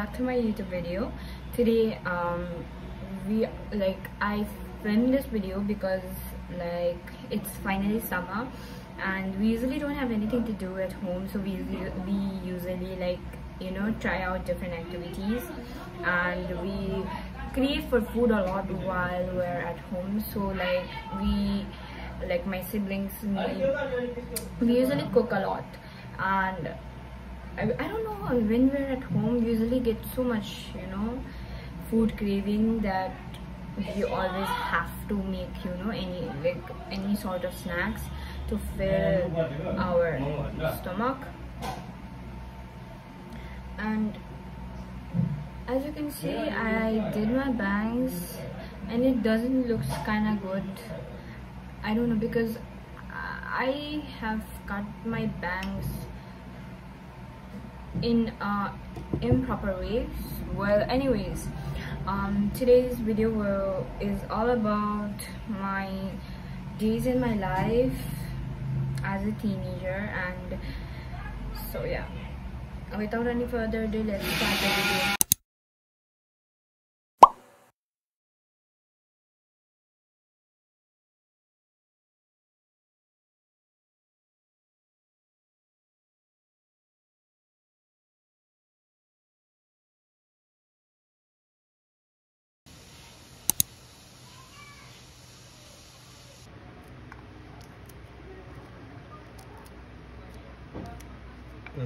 back to my youtube video. Today um we like i filmed this video because like it's finally summer and we usually don't have anything to do at home so we usually, we usually like you know try out different activities and we crave for food a lot while we're at home. So like we like my siblings we usually cook a lot and I, I don't know when we're at home usually get so much you know food craving that we always have to make you know any like any sort of snacks to fill our stomach. And as you can see I did my bangs and it doesn't look kind of good. I don't know because I have cut my bangs in uh, improper ways. Well anyways um, today's video will, is all about my days in my life as a teenager and so yeah. Without any further ado let's start the video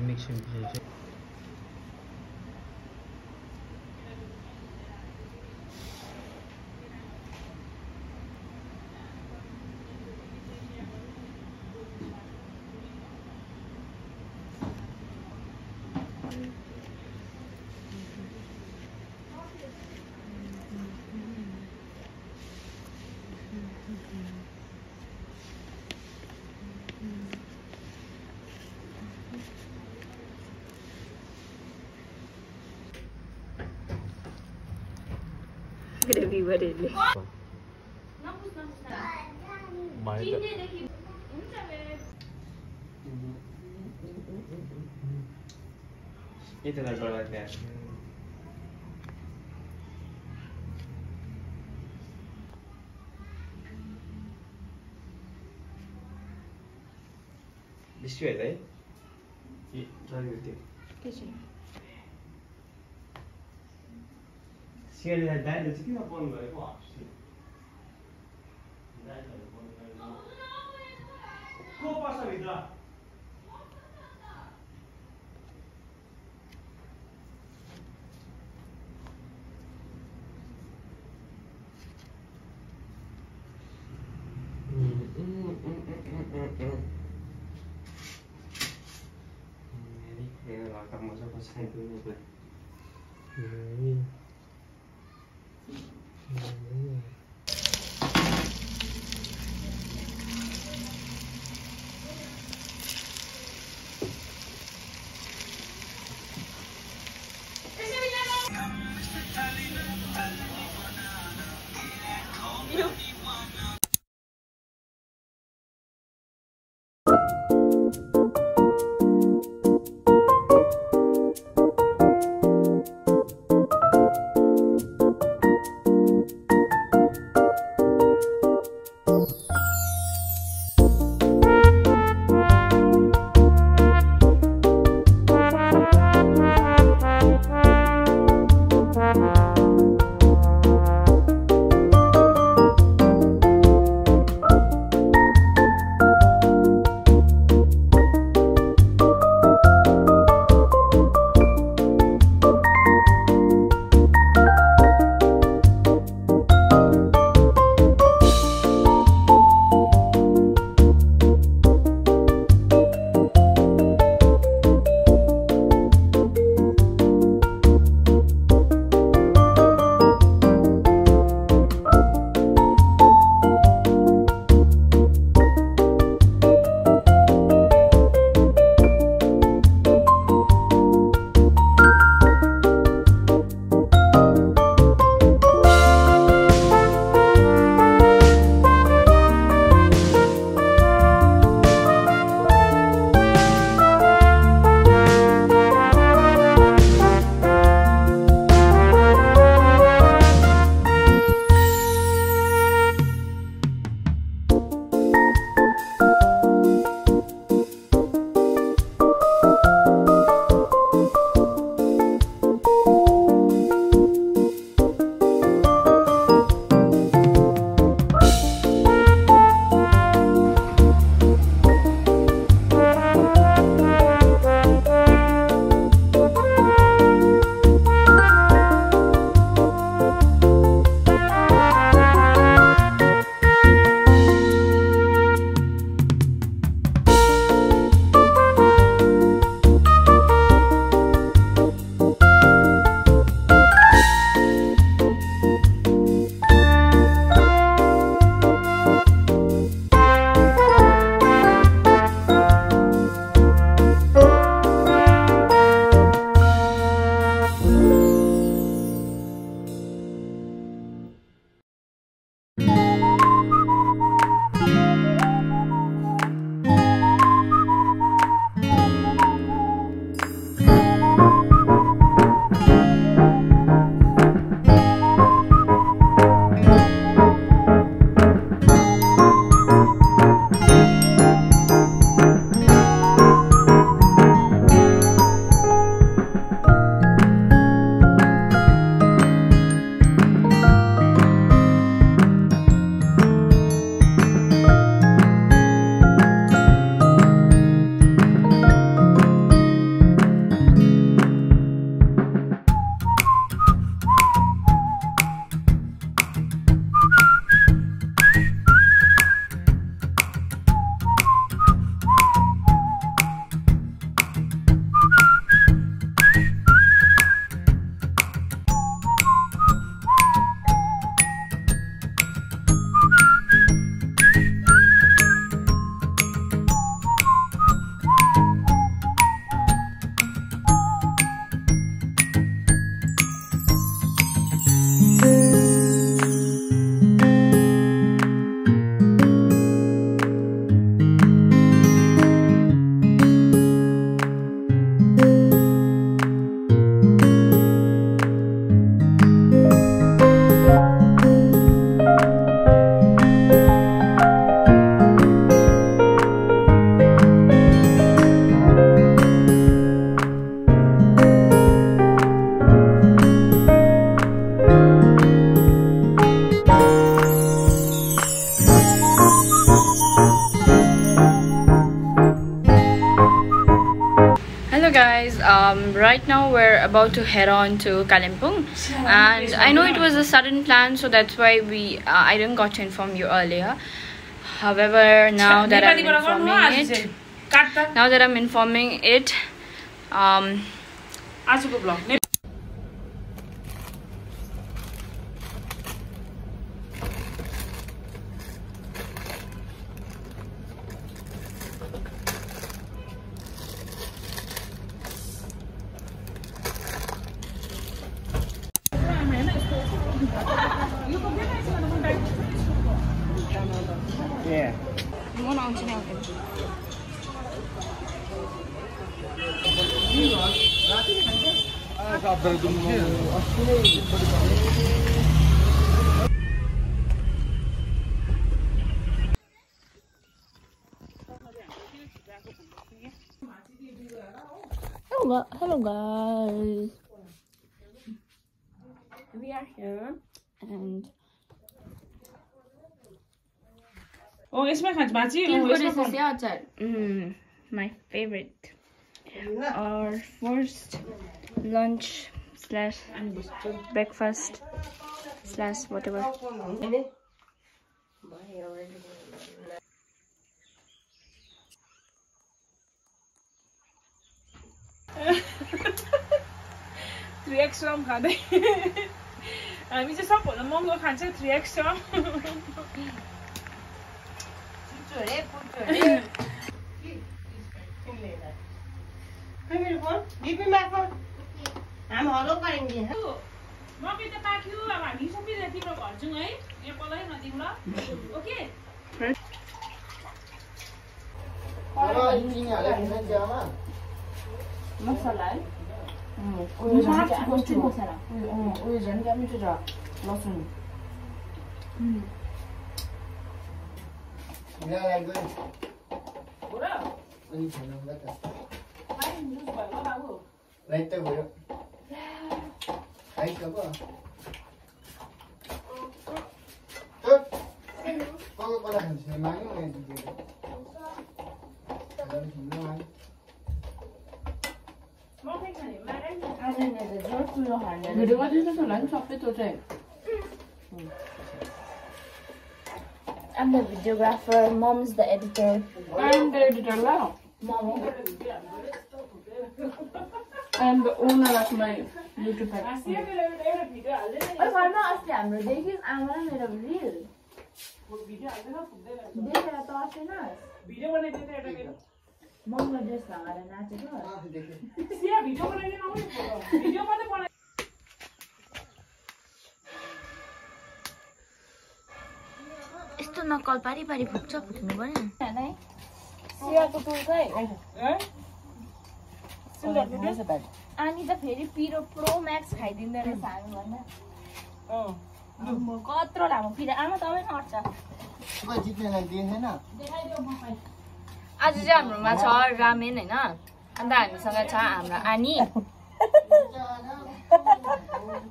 mixing ಇವರಲ್ಲಿ ಬಿಸಿ ಆಯ್ತಾ ಚೆನ್ನಾಗಿರ್ತೀವಿ Let me mix it. रविवारले 말도 Internet like that. Biscuit है ए जरुरी त्यो सिआरलाई दाइले चाहिँ किन बन्द गरेको guys um, right now we're about to head on to Kalimpong. And I know it was a sudden plan so that's why we uh, I didn't got to inform you earlier. However now that I'm informing it now that I'm informing it um, Hello, hello guys. We are here and Oh, it's my kanchmachi. Oh, what is this mm, my favorite. Our first lunch slash breakfast slash whatever. Three एक्सट्रम खाँदै हामी चाहिँ सबभन्दा महँगो खान्छ three एक्सट्रम मकै त पाक्यो अब हामी सबैजना तिम्रो घर जाउँ है। यहाँ पल्लै नदिउँ ल। Okay? I'm the videographer, mom's the editor. I'm the editor. Now. Mom. I'm the owner of my घरमा अस्ति हाम्रो देखिस् आमा र मेरो रिल देखेर त असेन महँगो ड्रेस लगाएर नाचेको देखे. सिया भिडियो बनाइदिन आउने भिडियो मात्रै बनाइ यस्तो नक्कल पारी पारी फुक्छ फुक्नु पनि सियाको टुल चाहिँ अनि त फेरि पिरो प्रो म्याक्स खाइदिँदो रहेछ हामी भन्दा। कत्रो लामो। पिरो आमा तपाईँ अट्छ आज चाहिँ हाम्रोमा छ रामेन होइन? अन्त हामीसँग छ हाम्रो आनी।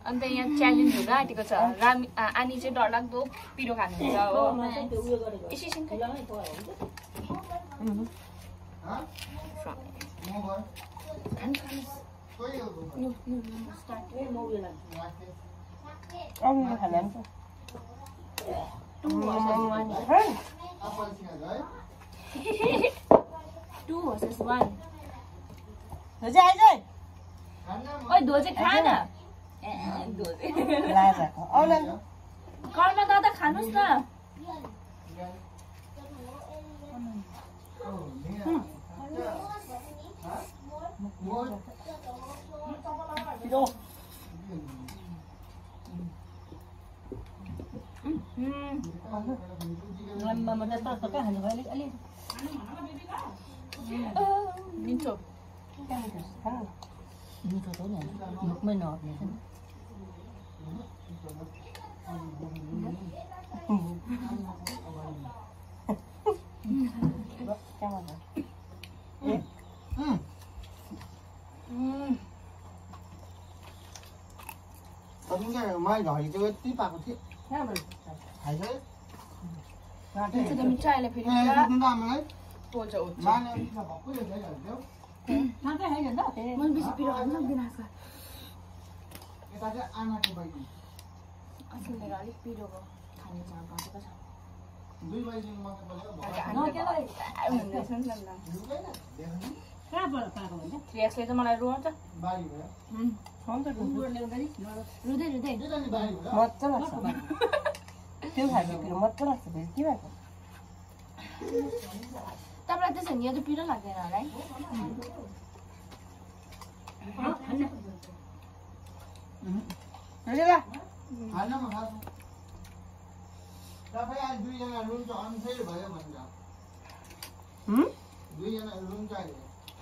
अन्त यहाँ च्यालेन्ज हुन आँटेको छ रामी आनी चाहिँ डरलाग्दो पिरो खानुहुन्छ हो। है Two versus one. खाना ओइ धोजे खा न धोजे कर्म दादा खानुहोस् न go. Hmm. Mama magtataka ka, ano halik alin? Ano mama baby ka? Oh, mincho. Ini katanya, mukmin no. सक्दिनँ आजकल यता घटेको छ दुई पऱ्यो कहाँबाट पाएको हुन्छ यसले त मलाई रुवाउँछ। रुँदै रुँदै। मजा लाग्छ त्यो खालको पिरो मजा लाग्छ फेरि के भएको? तपाईँलाई त्यसो भने यो त पिरो लाग्दैन होला है। तपाईँ आज दुईजना रुन्छ अनफेयर भयो भन्छ? दुईजना रुन्छ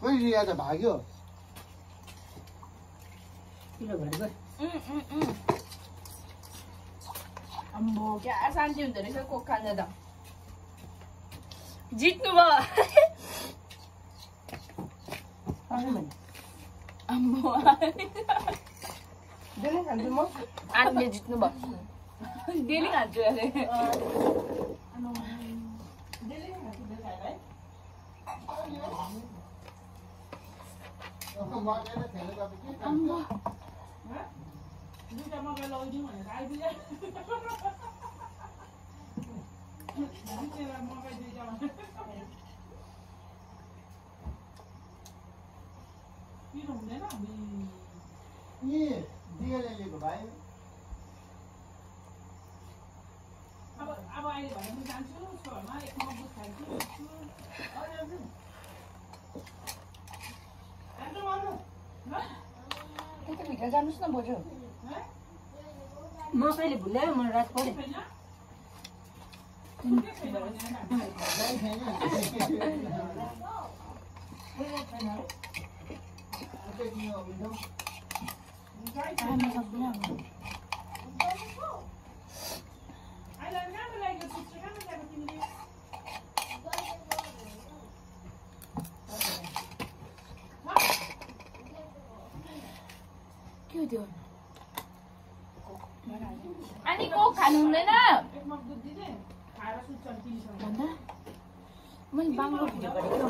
कोही रिया त भाग्यो अम्बो क्या शान्ति हुँदो रहेछ कोक खाँदा त जित्नु भयो अम्बो डेली खान्छु म जित्नु भयो डेली खान्छु अरे यी दिएले लिएको भाइ अब अब अहिले भने म जान्छु उसको घरमा एक मजबुत खान्छु जान्छु भन्नु ल त्यति भित्र जानुहोस् न बोजू। है म कहिले भुल्यायो म रात पऱ्यो अहिले कहाँबाट लागेको चित्र कहाँबाट ल्याएको तिमीले के हो त्यो अनि कोक खानु हुँदैन भन्दा मैले बाङ्गो भिडियो गरेको